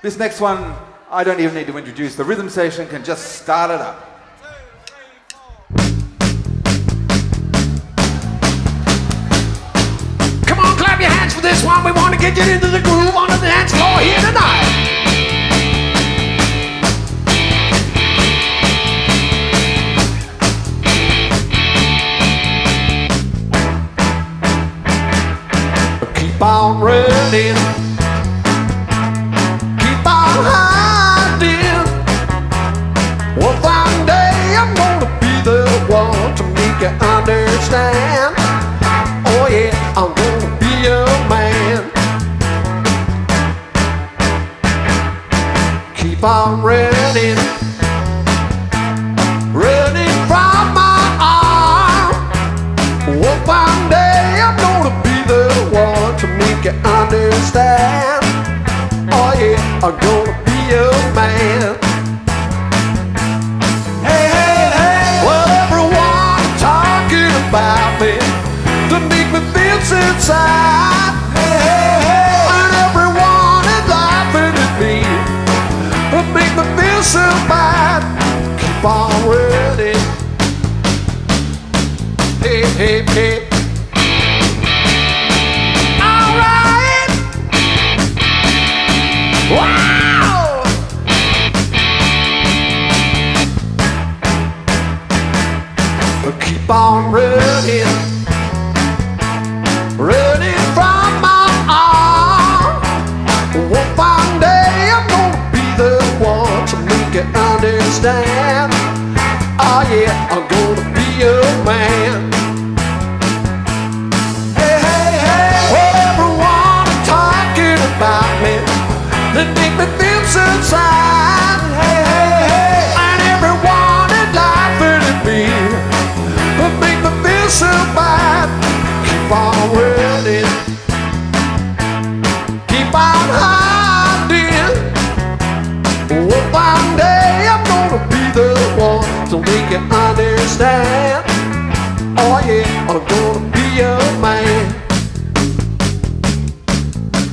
This next one, I don't even need to introduce. The rhythm station can just start it up. Come on, clap your hands for this one. We want to get you into the groove on the dance floor here tonight. Keep on running. Understand. Oh yeah, I'm gonna be a man. Keep on running, running from my arm. One fine day I'm gonna be the one to make you understand. Oh yeah, I'm gonna be a man. Make me feel. Hey, hey, hey. And everyone is laughing at me make me feel so bad. Keep on running. Hey, hey, hey. All right. Wow. Keep on running, running from my arm. One fine day I'm gonna be the one to make you understand. Oh yeah, I'm gonna be a man. Hey, hey, hey. Everyone talking about me. They make me feel so sad. Hey, To make you understand. Oh yeah, I'm gonna be a man.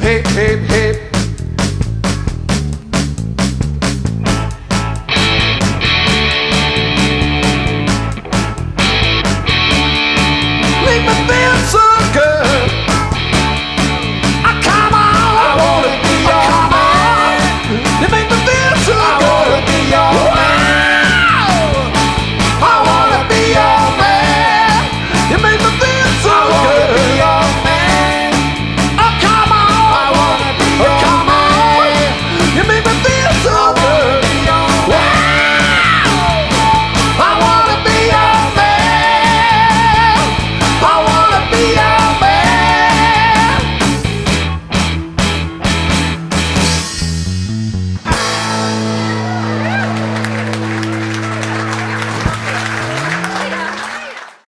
Hey, hey, hey. Make my